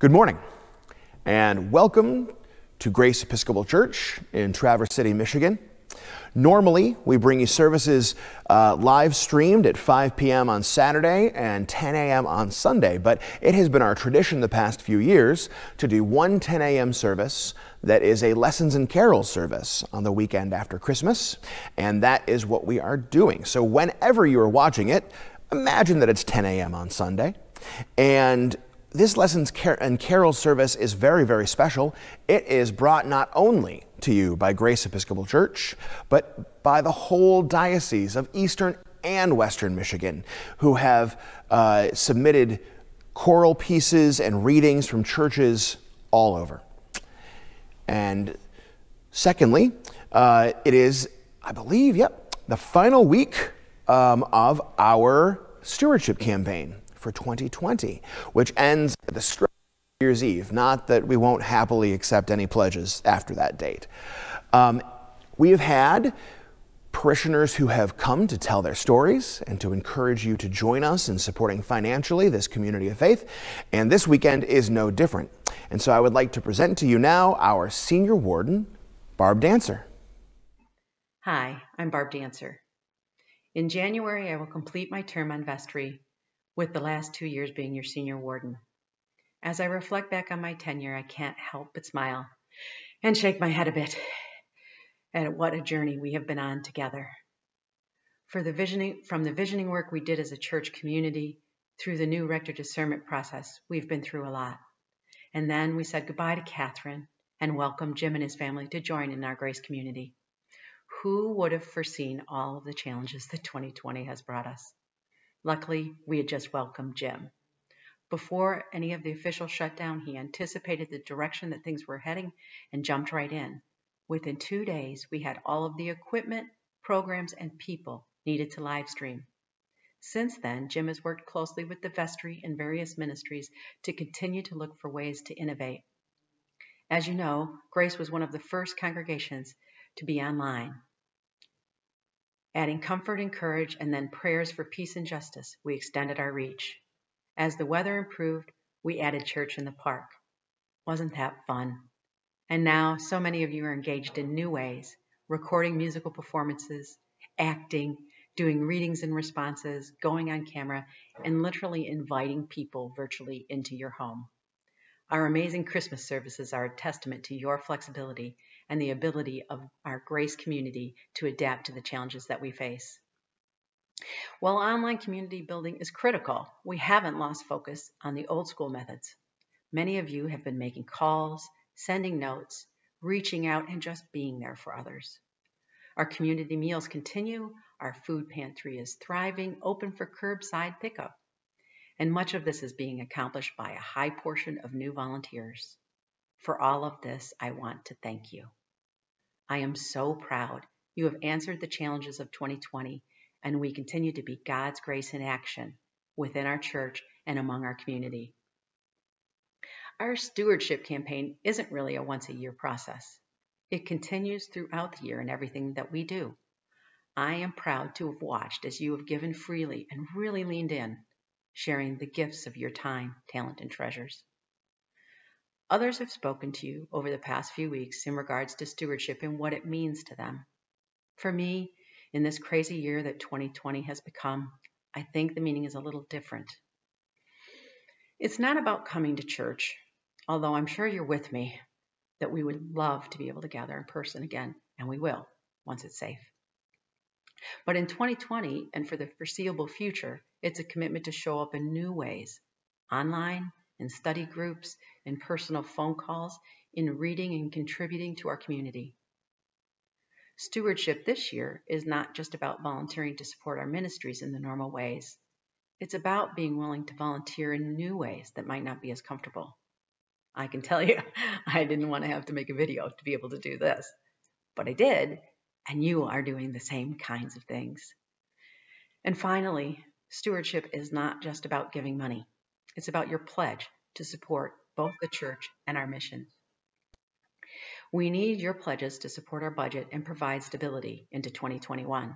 Good morning, and welcome to Grace Episcopal Church in Traverse City, Michigan. Normally, we bring you services uh, live streamed at 5 p.m. on Saturday and 10 a.m. on Sunday, but it has been our tradition the past few years to do one 10 a.m. service that is a Lessons and Carols service on the weekend after Christmas, and that is what we are doing. So, whenever you are watching it, imagine that it's 10 a.m. on Sunday, and this Lessons and Carol service is very, very special. It is brought not only to you by Grace Episcopal Church, but by the whole diocese of Eastern and Western Michigan, who have uh, submitted choral pieces and readings from churches all over. And secondly, uh, it is, I believe, yep, the final week um, of our stewardship campaign for 2020, which ends at the stroke of New Year's Eve. Not that we won't happily accept any pledges after that date. Um, we have had parishioners who have come to tell their stories and to encourage you to join us in supporting financially this community of faith. And this weekend is no different. And so I would like to present to you now our senior warden, Barb Dancer. Hi, I'm Barb Dancer. In January, I will complete my term on vestry with the last two years being your senior warden. As I reflect back on my tenure, I can't help but smile and shake my head a bit at what a journey we have been on together. For the visioning, from the visioning work we did as a church community through the new rector discernment process, we've been through a lot. And then we said goodbye to Catherine and welcomed Jim and his family to join in our Grace community. Who would have foreseen all of the challenges that 2020 has brought us? Luckily, we had just welcomed Jim. Before any of the official shutdown, he anticipated the direction that things were heading and jumped right in. Within two days, we had all of the equipment, programs, and people needed to live stream. Since then, Jim has worked closely with the vestry and various ministries to continue to look for ways to innovate. As you know, Grace was one of the first congregations to be online Adding comfort and courage and then prayers for peace and justice, we extended our reach. As the weather improved, we added church in the park. Wasn't that fun? And now, so many of you are engaged in new ways, recording musical performances, acting, doing readings and responses, going on camera, and literally inviting people virtually into your home. Our amazing Christmas services are a testament to your flexibility and the ability of our Grace community to adapt to the challenges that we face. While online community building is critical, we haven't lost focus on the old school methods. Many of you have been making calls, sending notes, reaching out, and just being there for others. Our community meals continue, our food pantry is thriving, open for curbside pickup and much of this is being accomplished by a high portion of new volunteers. For all of this, I want to thank you. I am so proud you have answered the challenges of 2020, and we continue to be God's grace in action within our church and among our community. Our stewardship campaign isn't really a once a year process. It continues throughout the year in everything that we do. I am proud to have watched as you have given freely and really leaned in sharing the gifts of your time, talent, and treasures. Others have spoken to you over the past few weeks in regards to stewardship and what it means to them. For me, in this crazy year that 2020 has become, I think the meaning is a little different. It's not about coming to church, although I'm sure you're with me that we would love to be able to gather in person again, and we will once it's safe. But in 2020 and for the foreseeable future, it's a commitment to show up in new ways online, in study groups, in personal phone calls, in reading and contributing to our community. Stewardship this year is not just about volunteering to support our ministries in the normal ways. It's about being willing to volunteer in new ways that might not be as comfortable. I can tell you, I didn't want to have to make a video to be able to do this, but I did, and you are doing the same kinds of things. And finally, stewardship is not just about giving money, it's about your pledge to support both the church and our mission. We need your pledges to support our budget and provide stability into 2021.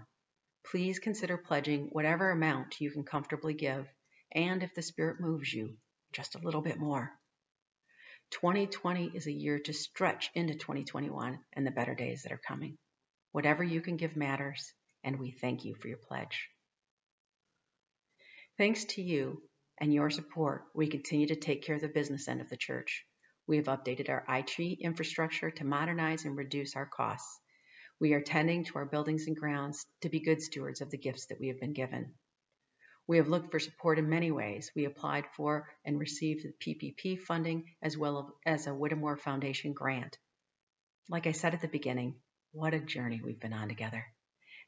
Please consider pledging whatever amount you can comfortably give, and if the Spirit moves you, just a little bit more. 2020 is a year to stretch into 2021 and the better days that are coming. Whatever you can give matters, and we thank you for your pledge. Thanks to you and your support, we continue to take care of the business end of the church. We have updated our IT infrastructure to modernize and reduce our costs. We are tending to our buildings and grounds to be good stewards of the gifts that we have been given. We have looked for support in many ways. We applied for and received the PPP funding as well as a Whittemore Foundation grant. Like I said at the beginning, what a journey we've been on together.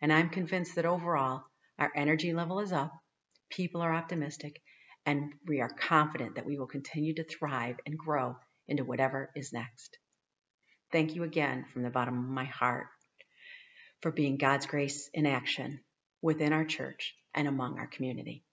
And I'm convinced that overall, our energy level is up, people are optimistic, and we are confident that we will continue to thrive and grow into whatever is next. Thank you again from the bottom of my heart for being God's grace in action within our church and among our community.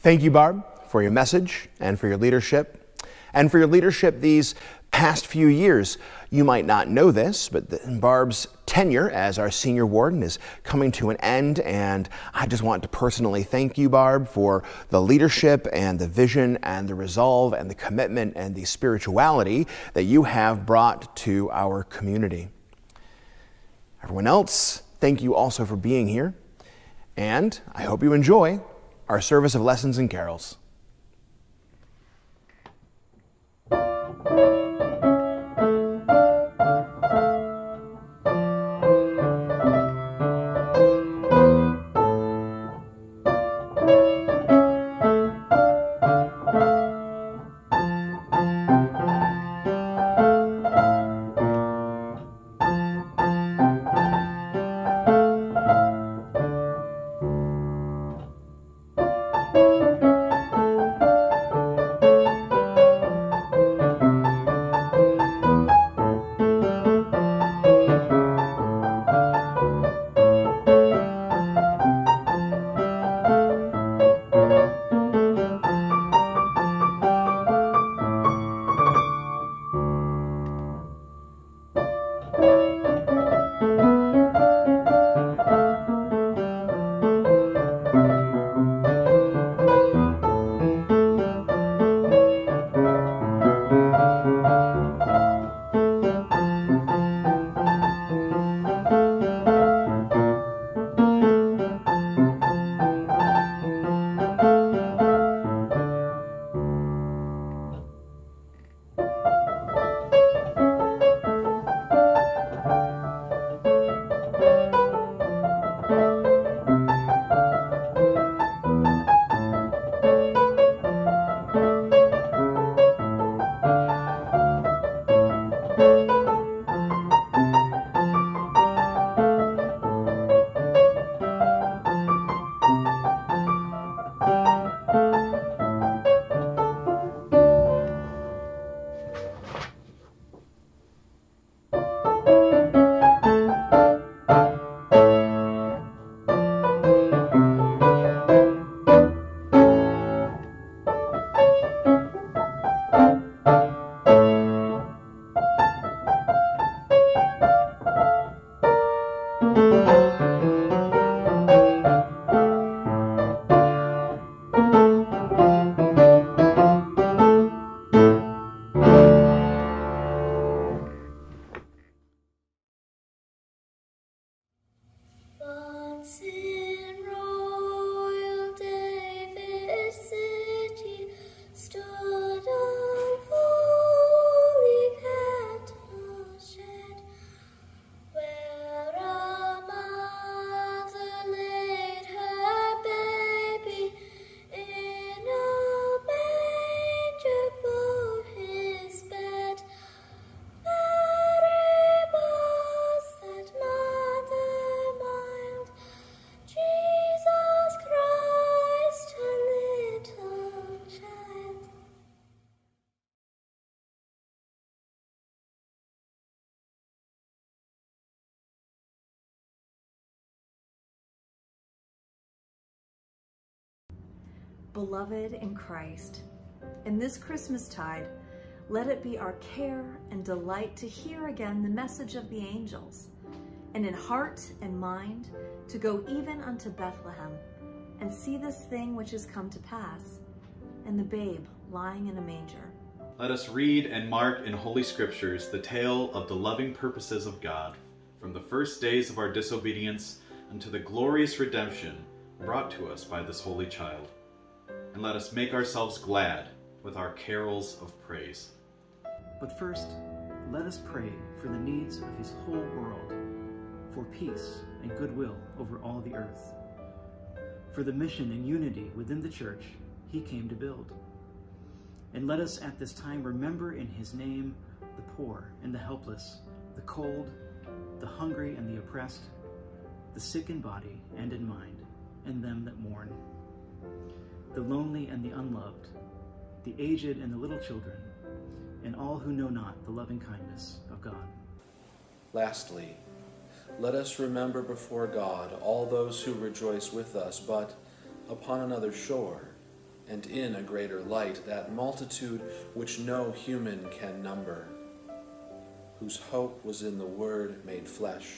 Thank you, Barb, for your message and for your leadership, and for your leadership these past few years. You might not know this, but Barb's tenure as our senior warden is coming to an end, and I just want to personally thank you, Barb, for the leadership and the vision and the resolve and the commitment and the spirituality that you have brought to our community. Everyone else, thank you also for being here, and I hope you enjoy our service of lessons and carols. Beloved in Christ. In this Christmas tide, let it be our care and delight to hear again the message of the angels, and in heart and mind to go even unto Bethlehem, and see this thing which has come to pass, and the babe lying in a manger. Let us read and mark in Holy Scriptures the tale of the loving purposes of God from the first days of our disobedience unto the glorious redemption brought to us by this Holy Child. And let us make ourselves glad with our carols of praise. But first, let us pray for the needs of his whole world, for peace and goodwill over all the earth, for the mission and unity within the church he came to build. And let us at this time remember in his name the poor and the helpless, the cold, the hungry and the oppressed, the sick in body and in mind, and them that mourn, the lonely and the unloved, the aged and the little children, and all who know not the loving kindness of God. Lastly, let us remember before God all those who rejoice with us, but upon another shore, and in a greater light that multitude which no human can number, whose hope was in the Word made flesh,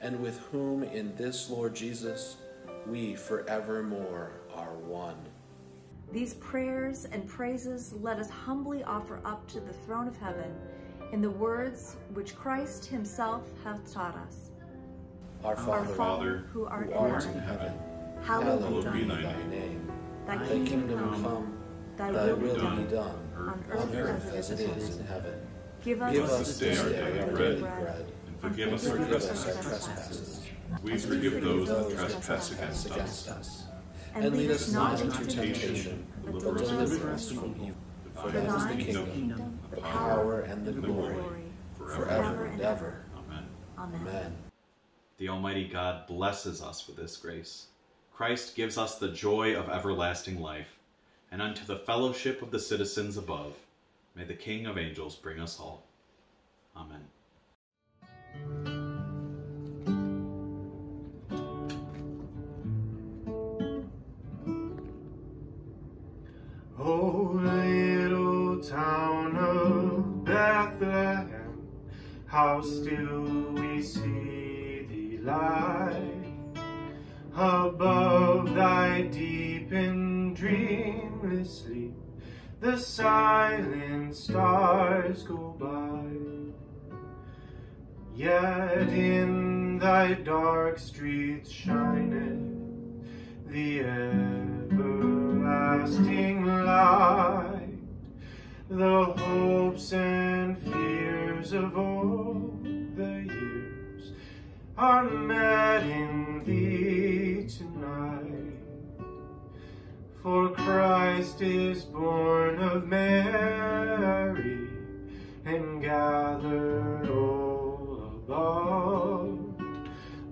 and with whom in this Lord Jesus we forevermore are one. These prayers and praises let us humbly offer up to the throne of heaven in the words which Christ himself hath taught us. Our Father, Our Father, who art, who in, art heaven, in heaven, hallowed, hallowed be thy name. name. Thy Thy kingdom kingdom come, thy thy will be will be done, done, on earth earth as it is in heaven. Give us, Give us this day our daily bread, bread, And forgive us our trespasses. We forgive those who trespass against us. And lead us not into temptation, but deliver us deliver Deliver us us from evil. For thine is the kingdom, the power, and the glory, forever and ever. Amen. Amen. Amen. The Almighty God blesses us with this grace. Christ gives us the joy of everlasting life, and unto the fellowship of the citizens above, may the King of angels bring us all. Amen. Oh, little town of Bethlehem, how still we see thee lie above thy deep and dreamless sleep. The silent stars go by, yet in thy dark streets shineth the everlasting light, the hopes and fears of all the years are met in thee tonight. For Christ is born of Mary and gathered all above.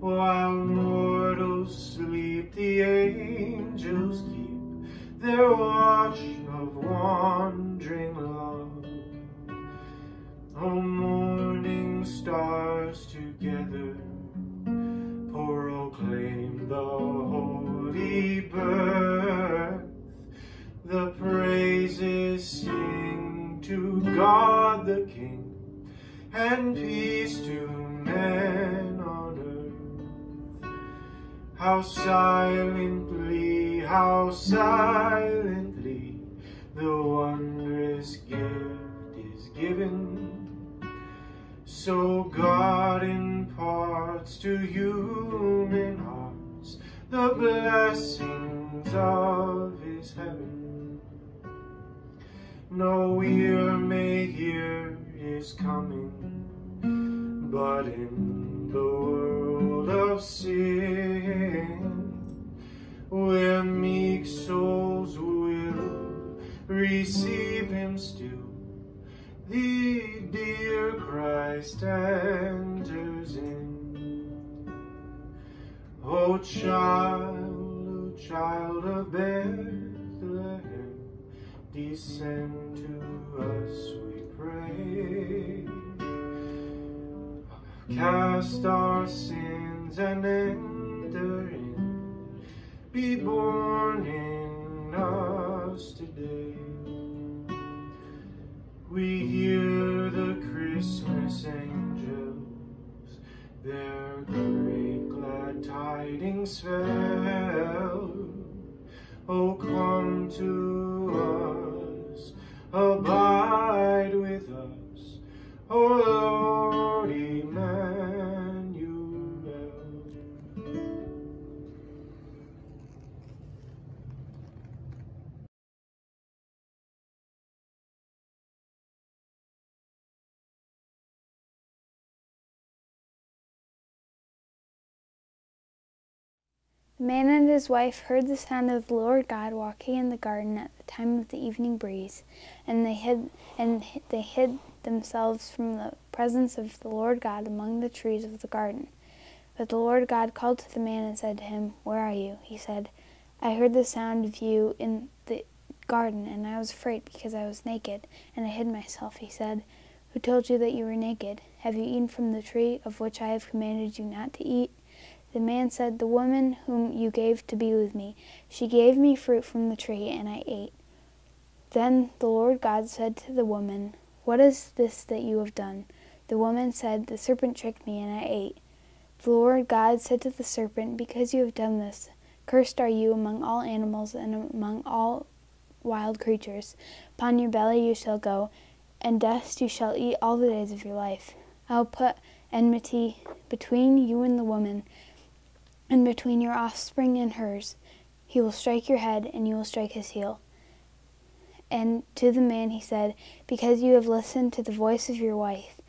While mortals sleep, the angels their watch of wandering love. O morning stars together proclaim the holy birth. The praises sing to God the King, and peace to men on earth. How silently, how silently the wondrous gift is given. So God imparts to human hearts the blessings of his heaven. No ear may hear his coming, but in the world of sin, where meek souls will receive him still, the dear Christ enters in. O child, O child of Bethlehem, descend to us, we pray. Cast our sins and enter in, be born in us today. We hear the Christmas angels, their great glad tidings spell. Oh, come man and his wife heard the sound of the Lord God walking in the garden at the time of the evening breeze, and they hid and they hid themselves from the presence of the Lord God among the trees of the garden. But the Lord God called to the man and said to him, Where are you? He said, I heard the sound of you in the garden, and I was afraid because I was naked, and I hid myself. He said, Who told you that you were naked? Have you eaten from the tree of which I have commanded you not to eat? The man said, The woman whom you gave to be with me, she gave me fruit from the tree, and I ate. Then the Lord God said to the woman, What is this that you have done? The woman said, The serpent tricked me, and I ate. The Lord God said to the serpent, Because you have done this, cursed are you among all animals and among all wild creatures. Upon your belly you shall go, and dust you shall eat all the days of your life. I will put enmity between you and the woman and between your offspring and hers. He will strike your head, and you will strike his heel. And to the man he said, Because you have listened to the voice of your wife,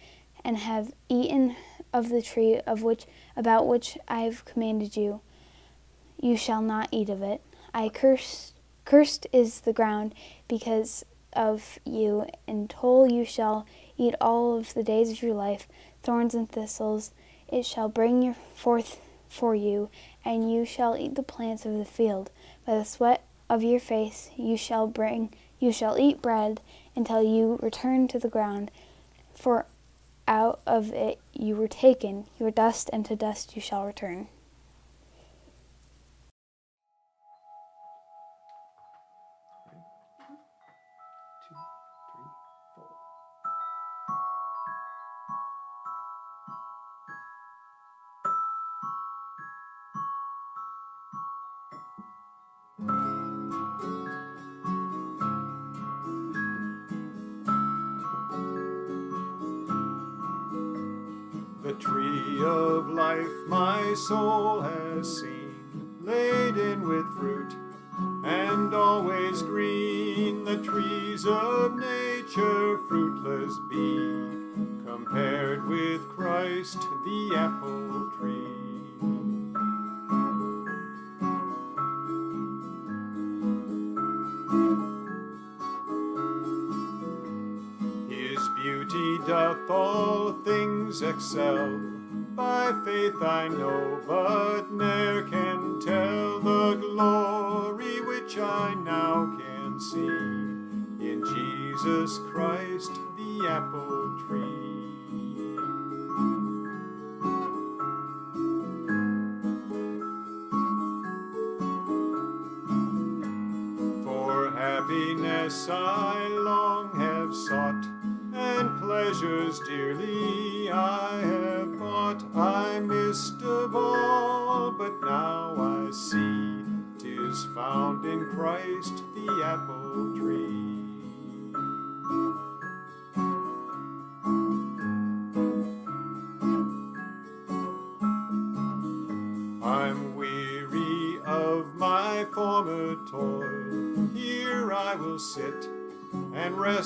and have eaten of the tree of which about which I have commanded you, you shall not eat of it. I curse cursed is the ground because of you, and toll you shall eat all of the days of your life, thorns and thistles it shall bring forth for you, and you shall eat the plants of the field. By the sweat of your face you shall bring you shall eat bread until you return to the ground, for out of it you were taken, your dust and to dust you shall return. I long have sought, and pleasures dearly I have bought. I missed of all, but now I see 'tis found in Christ the apple tree.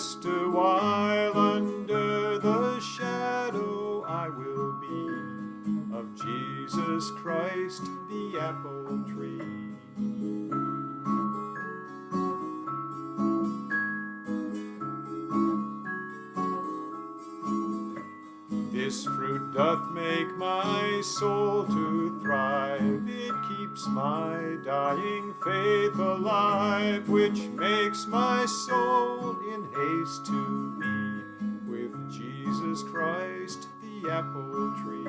Rest a while under the shadow I will be of Jesus Christ, the apple tree. This fruit doth make my soul to thrive. It keeps my dying faith alive, which makes my apple tree.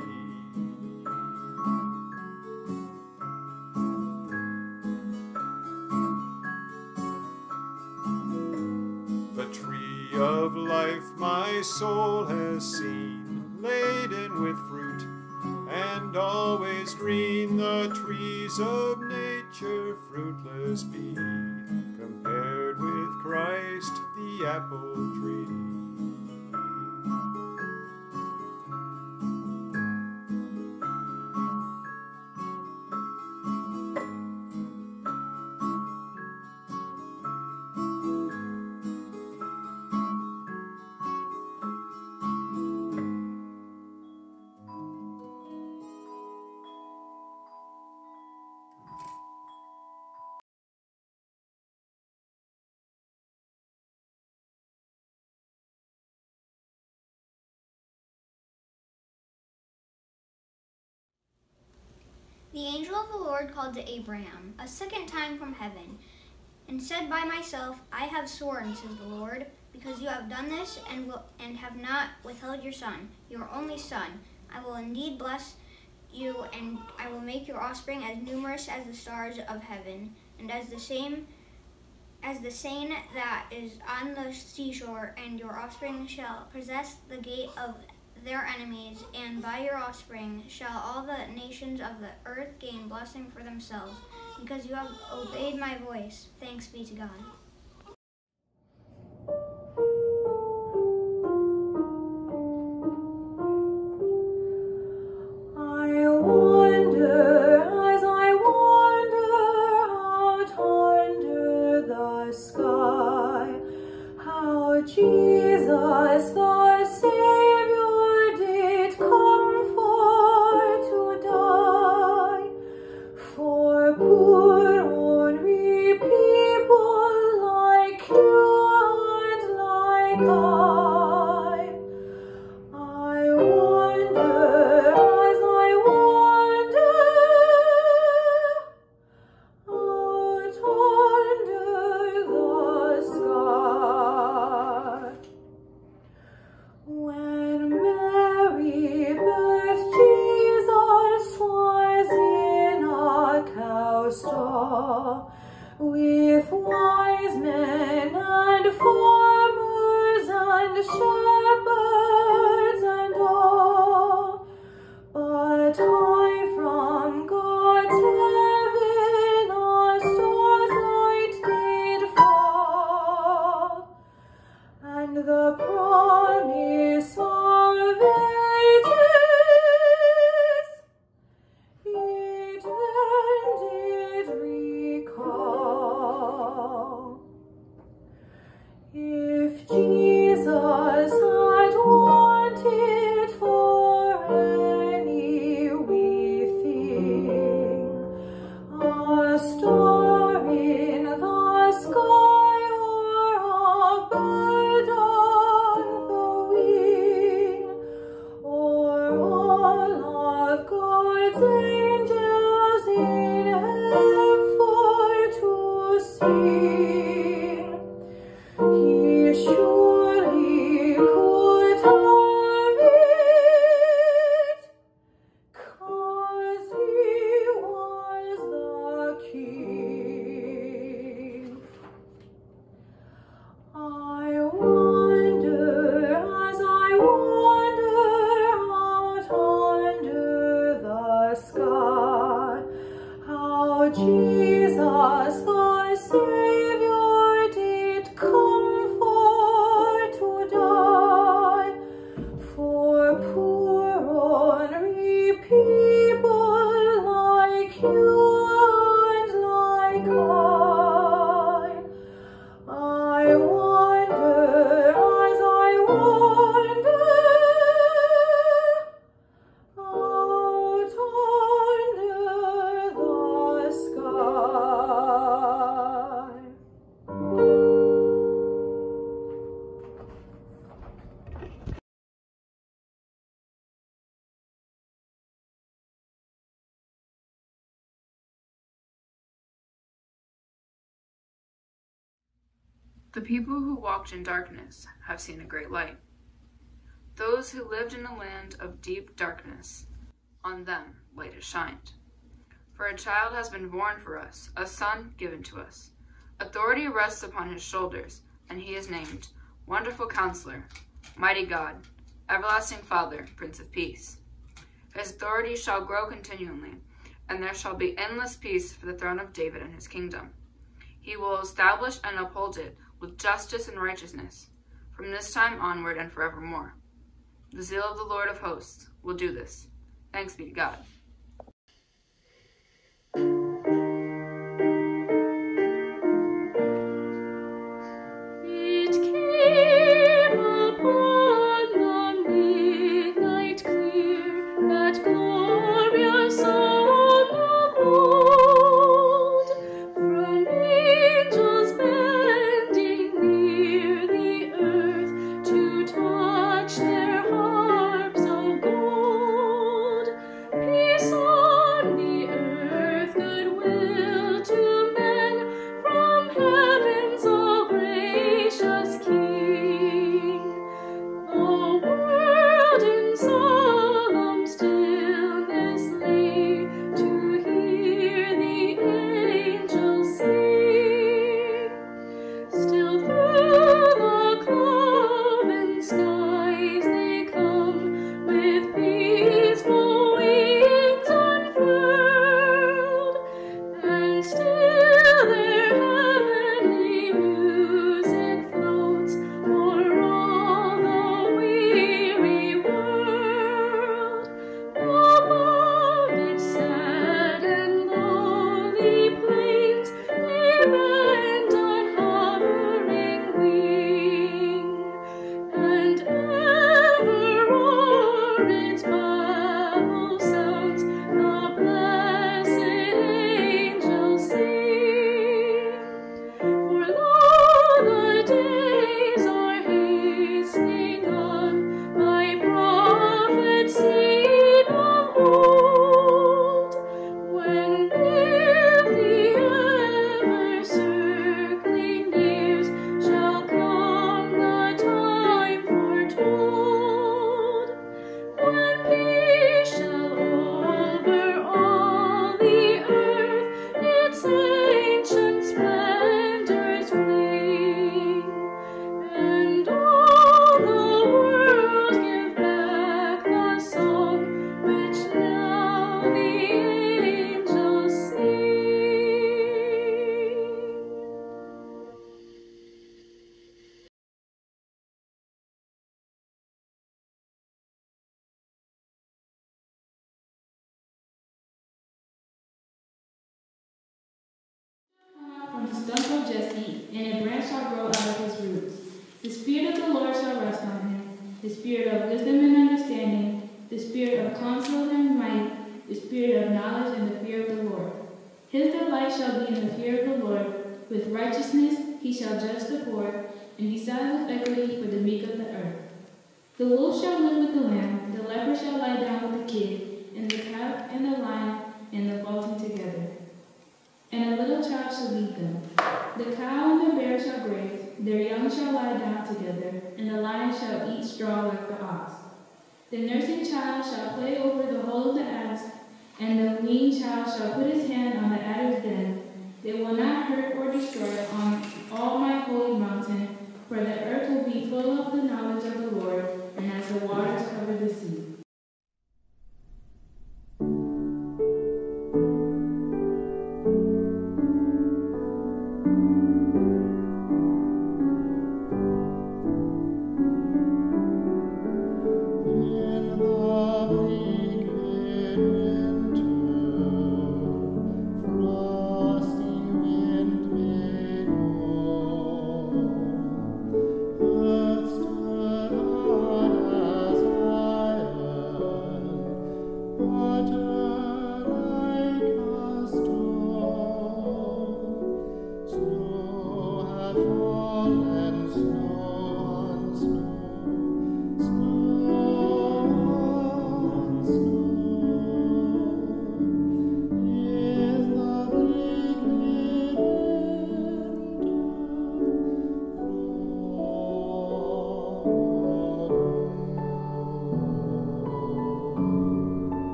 The tree of life my soul has seen, laden with fruit, and always green the trees of nature fruitless be, compared with Christ the apple tree. The angel of the Lord called to Abraham a second time from heaven, and said by myself, I have sworn, says the Lord, because you have done this and will and have not withheld your son, your only son, I will indeed bless you, and I will make your offspring as numerous as the stars of heaven, and as the same as the sand that is on the seashore, and your offspring shall possess the gate of their enemies, and by your offspring shall all the nations of the earth gain blessing for themselves, because you have obeyed my voice. Thanks be to God. People who walked in darkness have seen a great light. Those who lived in a land of deep darkness, on them light has shined. For a child has been born for us, a son given to us. Authority rests upon his shoulders, and he is named Wonderful Counselor, Mighty God, Everlasting Father, Prince of Peace. His authority shall grow continually, and there shall be endless peace for the throne of David and his kingdom. He will establish and uphold it with justice and righteousness from this time onward and forevermore. The zeal of the Lord of hosts will do this. Thanks be to God. Stump of Jesse, and a branch shall grow out of his roots. The Spirit of the Lord shall rest on him, the Spirit of wisdom and understanding, the Spirit of counsel and might, the Spirit of knowledge and the fear of the Lord. His delight shall be in the fear of the Lord. With righteousness he shall judge the poor, and he decide with equity for the meek of the earth. The wolf shall live with the lamb, the leopard shall lie down with the kid, and the calf and the lion and the fatling together. And a little child shall lead them. The cow and the bear shall graze, their young shall lie down together, and the lion shall eat straw like the ox. The nursing child shall play over the hole of the ass, and the weaned child shall put his hand on the adder's den. They will not hurt or destroy on all my holy mountain, for the earth will be full of the knowledge of the Lord, and as the waters cover the sea.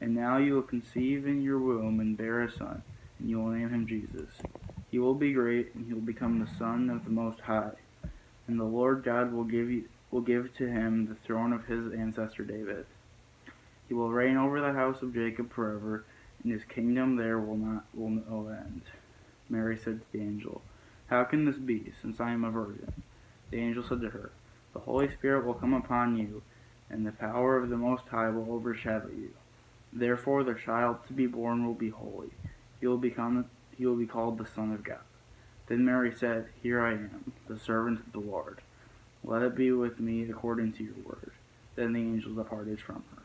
And now you will conceive in your womb and bear a son, and you will name him Jesus. He will be great, and he will become the Son of the Most High. And the Lord God will give you, will give to him the throne of his ancestor David. He will reign over the house of Jacob forever, and his kingdom there will not will no end. Mary said to the angel, How can this be, since I am a virgin? The angel said to her, The Holy Spirit will come upon you, and the power of the Most High will overshadow you. Therefore the child to be born will be holy. He will become he will be called the Son of God. Then Mary said, Here I am, the servant of the Lord. Let it be with me according to your word. Then the angel departed from her.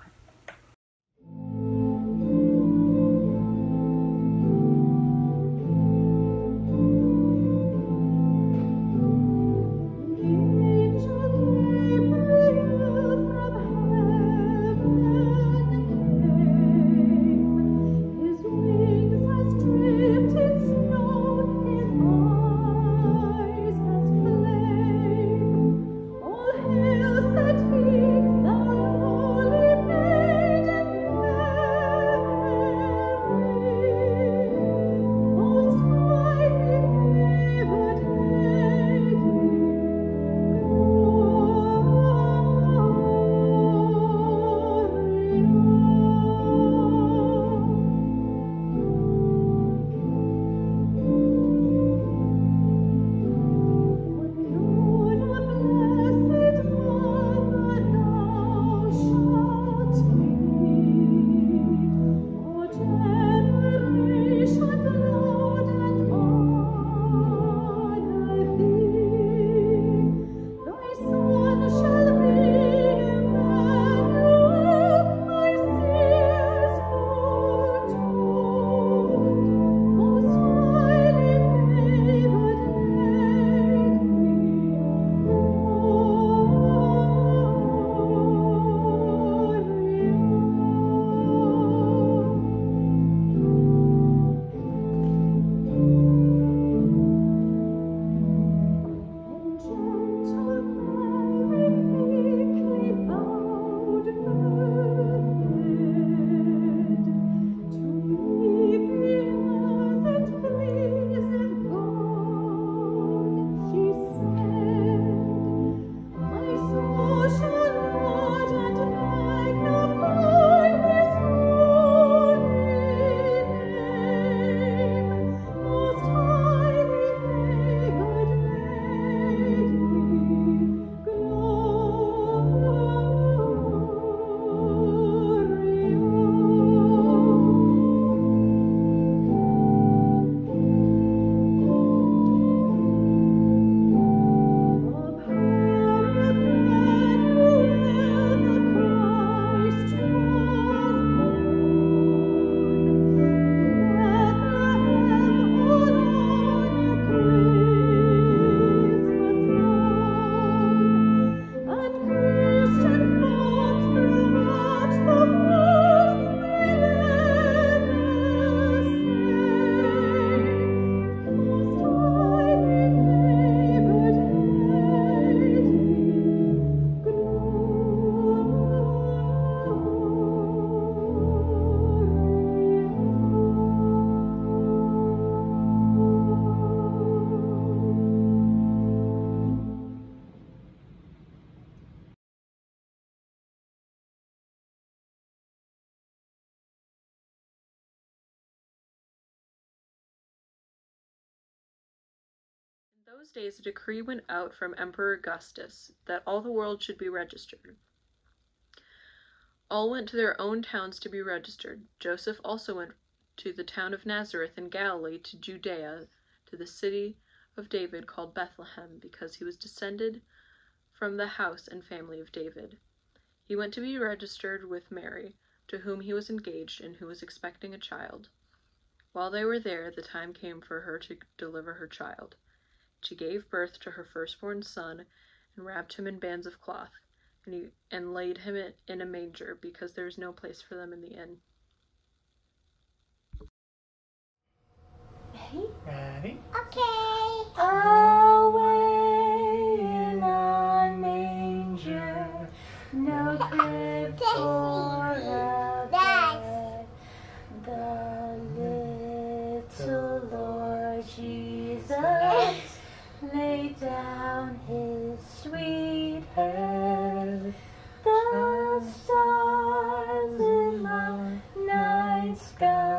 Those days a decree went out from Emperor Augustus that all the world should be registered. All went to their own towns to be registered. Joseph also went to the town of Nazareth in Galilee to Judea, to the city of David called Bethlehem, because he was descended from the house and family of David. He went to be registered with Mary, to whom he was engaged and who was expecting a child. While they were there, the time came for her to deliver her child. She gave birth to her firstborn son and wrapped him in bands of cloth and, he, and laid him in a manger because there was no place for them in the inn. Ready? Ready? Okay. Away The stars in the night sky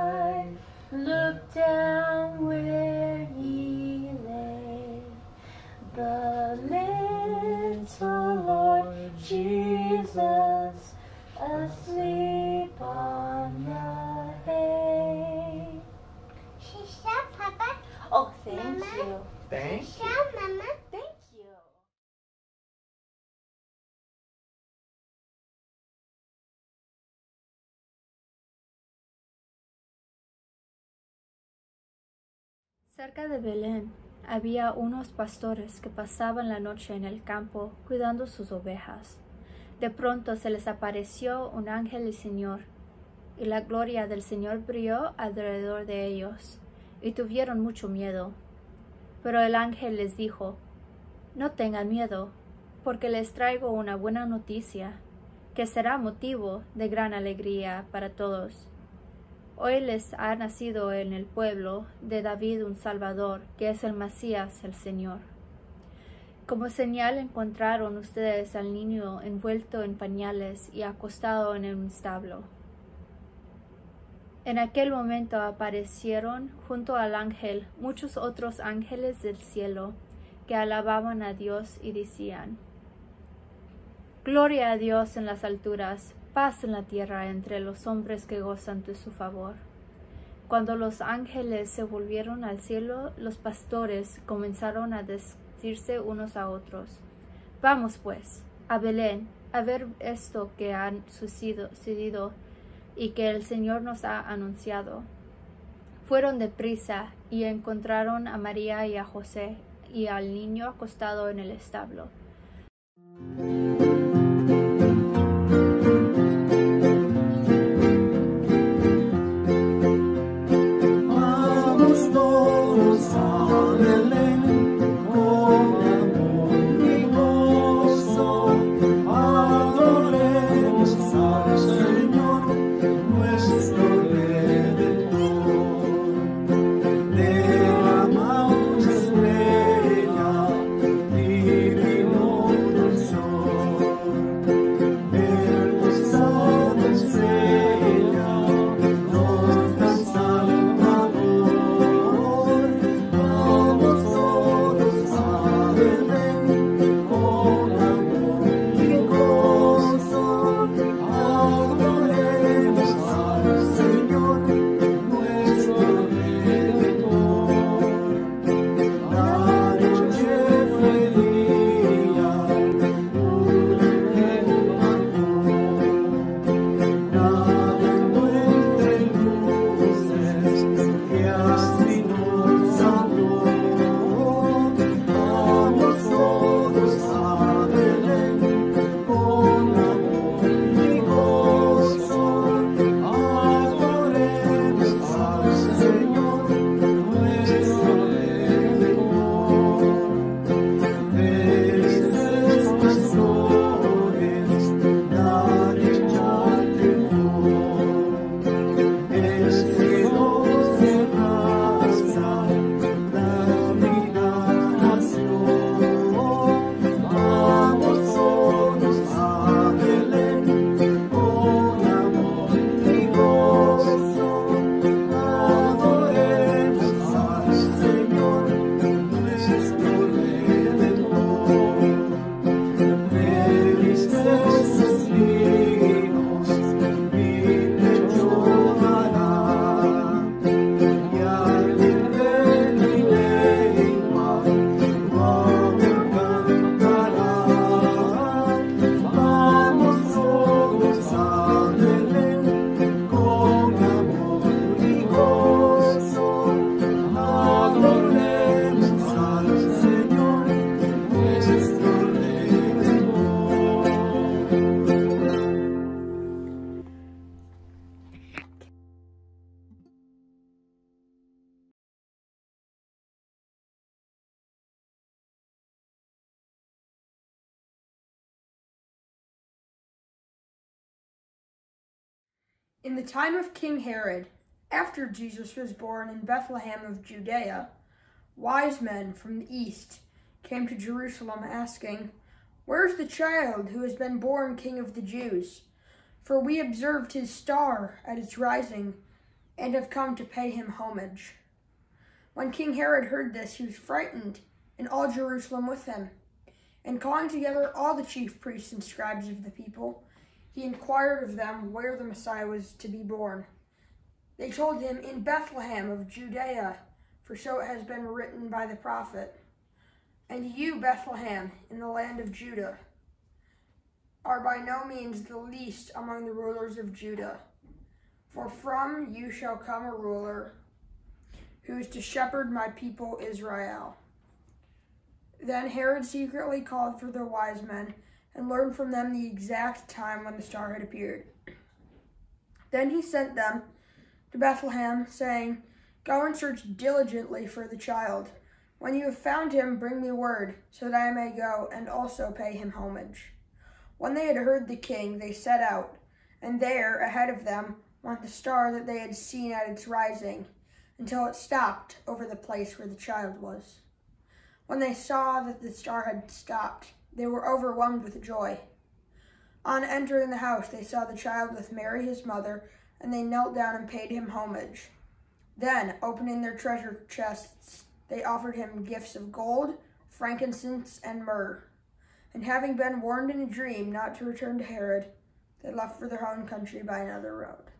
Cerca de Belén había unos pastores que pasaban la noche en el campo cuidando sus ovejas. De pronto se les apareció un ángel del Señor, y la gloria del Señor brilló alrededor de ellos, y tuvieron mucho miedo. Pero el ángel les dijo, No tengan miedo, porque les traigo una buena noticia, que será motivo de gran alegría para todos. Hoy les ha nacido en el pueblo de David un Salvador, que es el Mesías, el Señor. Como señal encontraron ustedes al niño envuelto en pañales y acostado en un establo. En aquel momento aparecieron junto al ángel muchos otros ángeles del cielo que alababan a Dios y decían, Gloria a Dios en las alturas, paz en la tierra entre los hombres que gozan de su favor. Cuando los ángeles se volvieron al cielo, los pastores comenzaron a decirse unos a otros, Vamos pues, a Belén, a ver esto que ha sucedido y que el Señor nos ha anunciado. Fueron deprisa y encontraron a María y a José y al niño acostado en el establo. In the time of King Herod, after Jesus was born in Bethlehem of Judea, wise men from the east came to Jerusalem asking, Where's the child who has been born King of the Jews? For we observed his star at its rising and have come to pay him homage. When King Herod heard this, he was frightened, and all Jerusalem with him. And calling together all the chief priests and scribes of the people, he inquired of them where the Messiah was to be born. They told him, In Bethlehem of Judea, for so it has been written by the prophet. And you, Bethlehem, in the land of Judah, are by no means the least among the rulers of Judah. For from you shall come a ruler who is to shepherd my people Israel. Then Herod secretly called for the wise men and learned from them the exact time when the star had appeared. Then he sent them to Bethlehem, saying, Go and search diligently for the child. When you have found him, bring me word, so that I may go and also pay him homage. When they had heard the king, they set out, and there, ahead of them, went the star that they had seen at its rising, until it stopped over the place where the child was. When they saw that the star had stopped, they were overwhelmed with joy. On entering the house, they saw the child with Mary his mother, and they knelt down and paid him homage. Then, opening their treasure chests, they offered him gifts of gold, frankincense, and myrrh. And having been warned in a dream not to return to Herod, they left for their own country by another road.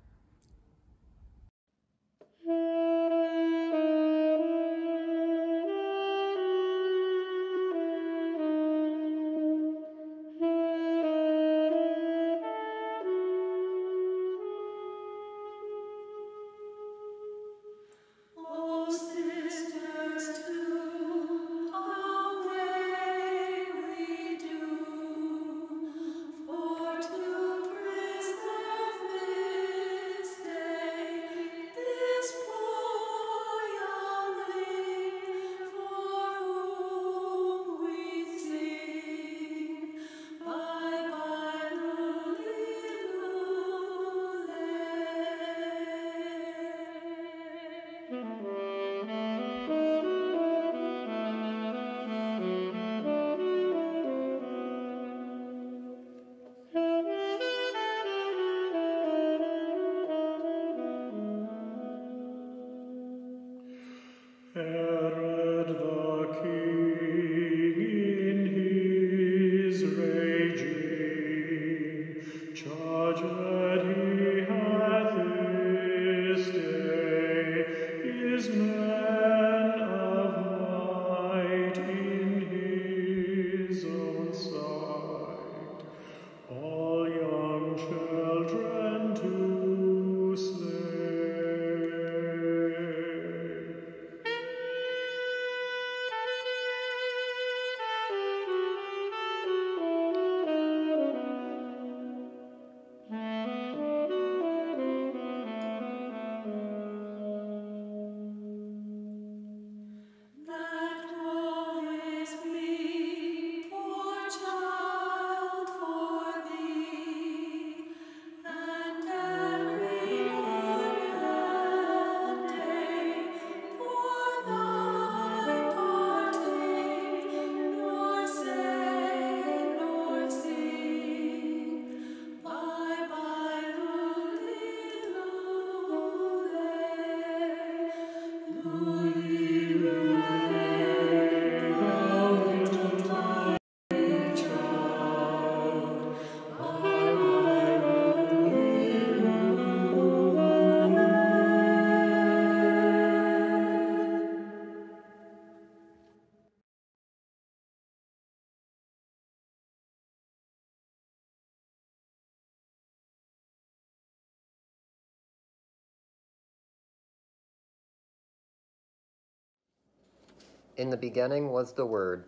In the beginning was the Word,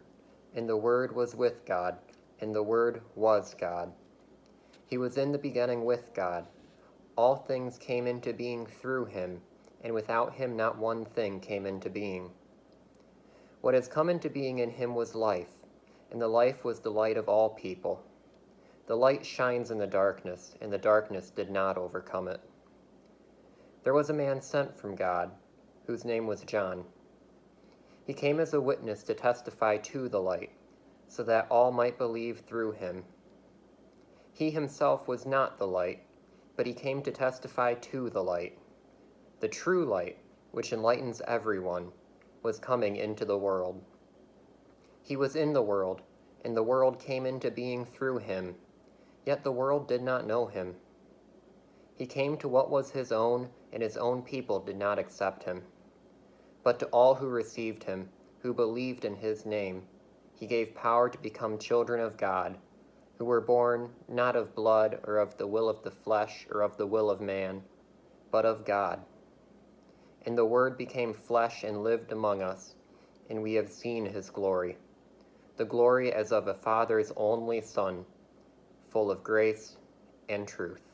and the Word was with God, and the Word was God. He was in the beginning with God. All things came into being through him, and without him not one thing came into being. What has come into being in him was life, and the life was the light of all people. The light shines in the darkness, and the darkness did not overcome it. There was a man sent from God, whose name was John. He came as a witness to testify to the light, so that all might believe through him. He himself was not the light, but he came to testify to the light. The true light, which enlightens everyone, was coming into the world. He was in the world, and the world came into being through him, yet the world did not know him. He came to what was his own, and his own people did not accept him. But to all who received him, who believed in his name, he gave power to become children of God, who were born not of blood or of the will of the flesh or of the will of man, but of God. And the Word became flesh and lived among us, and we have seen his glory, the glory as of a Father's only Son, full of grace and truth.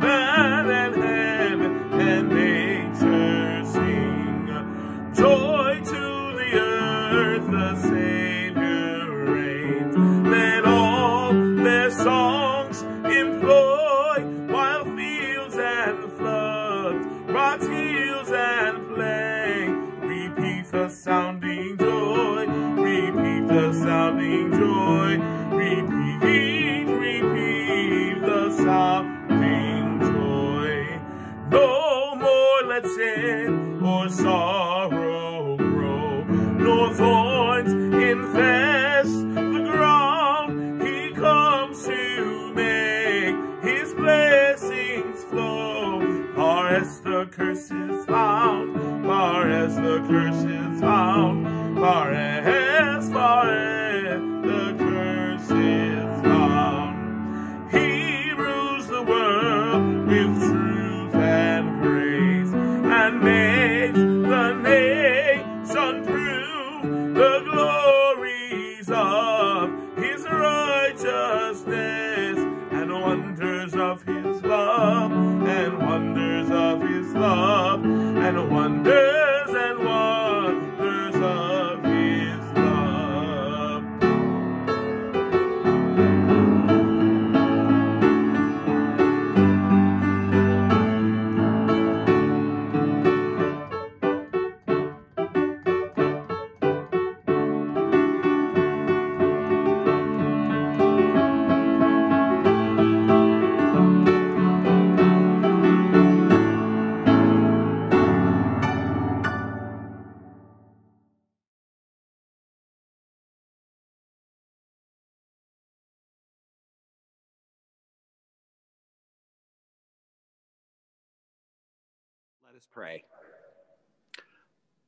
us pray.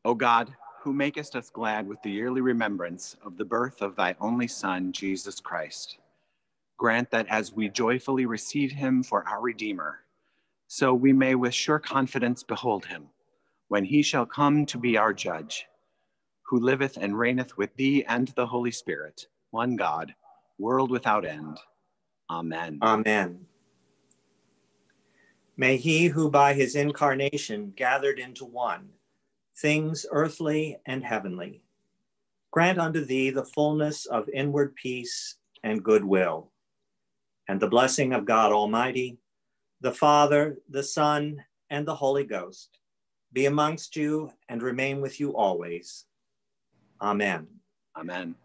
O God, who makest us glad with the yearly remembrance of the birth of thy only Son, Jesus Christ, grant that as we joyfully receive him for our Redeemer, so we may with sure confidence behold him when he shall come to be our judge, who liveth and reigneth with thee and the Holy Spirit, one God, world without end. Amen. Amen. May he who by his incarnation gathered into one things earthly and heavenly grant unto thee the fullness of inward peace and goodwill, and the blessing of God Almighty, the Father, the Son, and the Holy Ghost be amongst you and remain with you always. Amen. Amen.